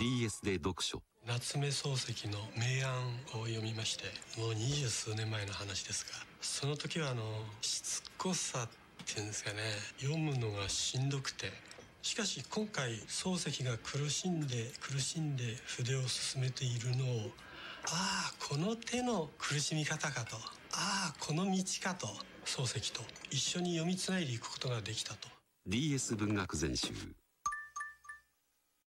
DS で読書。夏目漱石の明暗を読みましてもう二十数年前の話ですがその時はあのしつこさっていうんですかね読むのがしんどくてしかし今回漱石が苦しんで苦しんで筆を進めているのをああこの手の苦しみ方かとああこの道かと漱石と一緒に読みつないでいくことができたと。DS 文学全集。